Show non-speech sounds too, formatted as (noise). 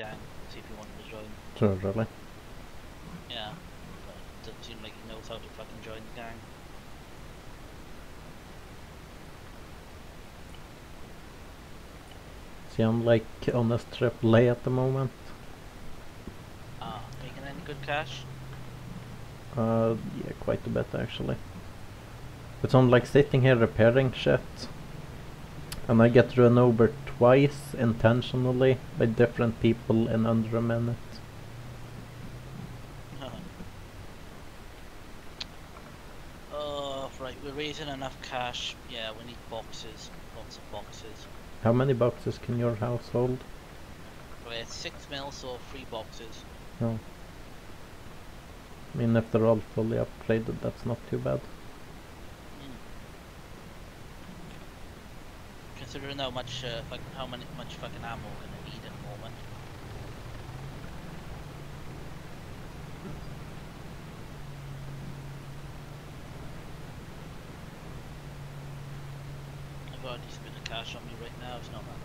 gang, see if he wanted to join. True, really. Yeah, but it doesn't seem like he knows how to fucking join the gang. See, I'm like on a strip lay at the moment. Ah, making any good cash? Uh, yeah, quite a bit actually. But I'm like sitting here repairing shit. And I get run over twice intentionally by different people in under a minute. (laughs) Oh, right, we're raising enough cash. Yeah, we need boxes. Lots of boxes. How many boxes can your house hold? We're 6 mil, so 3 boxes. No. I mean, if they're all fully upgraded, that's not too bad. Considering how much, uh, fuck, how many, much fucking ammo we're gonna need in a moment. I've got a decent bit of cash on me right now, it's not bad.